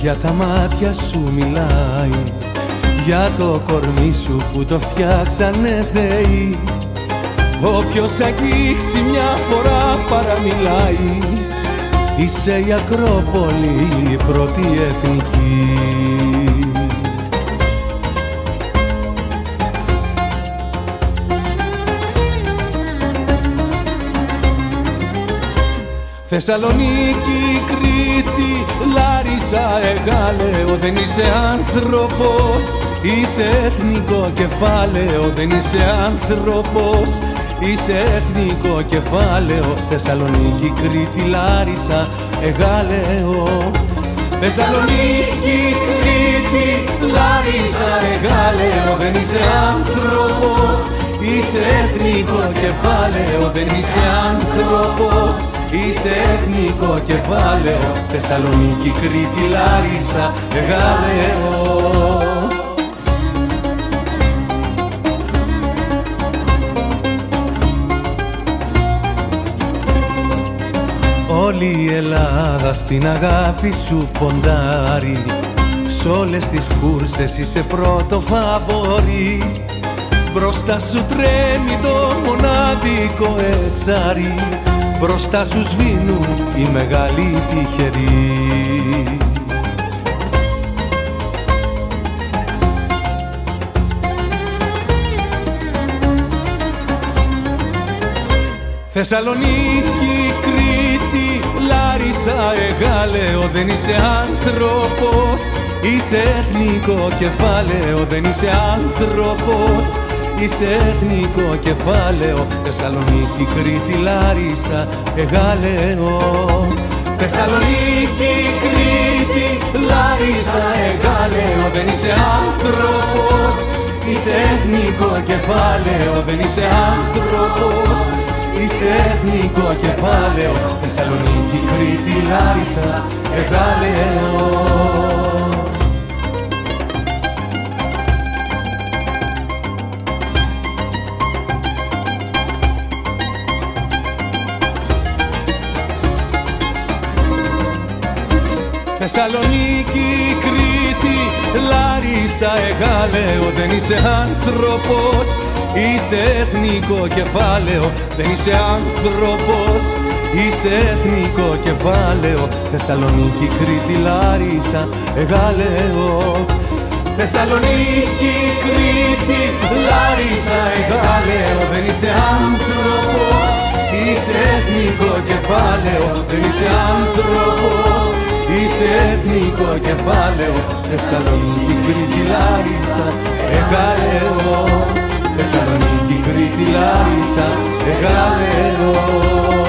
για τα μάτια σου μιλάει. Για το κορμί σου που το φτιάξανε θεοί Όποιος αγγίξει μια φορά παραμιλάει. Είσαι η Ακρόπολη η πρώτη εθνική Θεσσαλονίκη, Κρήτη, Λάρισα, Εγάλεο. Δεν είσαι άνθρωπος, είσαι εθνικό κεφάλαιο. Δεν είσαι άνθρωπος, είσαι εθνικό κεφάλαιο. Θεσσαλονίκη, Κρήτη, Λάρισα, Εγάλεο. Θεσσαλονίκη, Κρήτη, Λάρισα, Εγάλεο. Δεν είσαι άνθρωπος, είσαι εθνικό κεφάλαιο. Δεν είσαι άνθρωπος, Είσαι εθνικό κεφάλαιο. Θεσσαλονίκη, Κρήτη, Λάρισα, Εγάλεο. Όλη η Ελλάδα στην αγάπη σου ποντάρει. Σ' όλες τις κούρσες είσαι πρώτο φαβορί Μπροστά σου τρέμει το μοναδικό εξάρι μπροστά σου σβήνουν οι μεγάλοι τυχεροί. Θεσσαλονίκη, Κρήτη, Λάρισα, Εγάλεο Δεν είσαι άνθρωπος, είσαι εθνικό κεφάλαιο Δεν είσαι άνθρωπος, Είσαι εθνικό κεφάλαιο Θεσσαλονίκη, Κρήτη, Λάρισα, Εγάλεο. Θεσσαλονίκη, Κρήτη, Λάρισα, Εγάλεο. Δεν είσαι άνθρωπος, είσαι εθνικό κεφάλαιο. Δεν είσαι άνθρωπος, είσαι εθνικό κεφάλαιο. Θεσσαλονίκη, Κρήτη, Λάρισα, Εγάλεο Θεσσαλονίκη, Κρήτη, Λάρισα, Εγάλεο. Δεν είσαι άνθρωπος, είσαι εθνικό κεφάλαιο. Δεν είσαι άνθρωπος, είσαι εθνικό κεφάλαιο. Θεσσαλονίκη, Κρήτη, Λάρισα, Εγάλεο. Θεσσαλονίκη, Κρήτη, Λάρισα, Εγάλεο. Δεν είσαι άνθρωπος, είσαι εθνικό κεφάλαιο. Δεν είσαι άνθρωπος, Είσαι εθνικό κεφάλαιο Θεσσαλονίκη, Κρήτη, Λάρισα, Εγάλεο Θεσσαλονίκη, Κρήτη, Λάρισα, Εγάλεο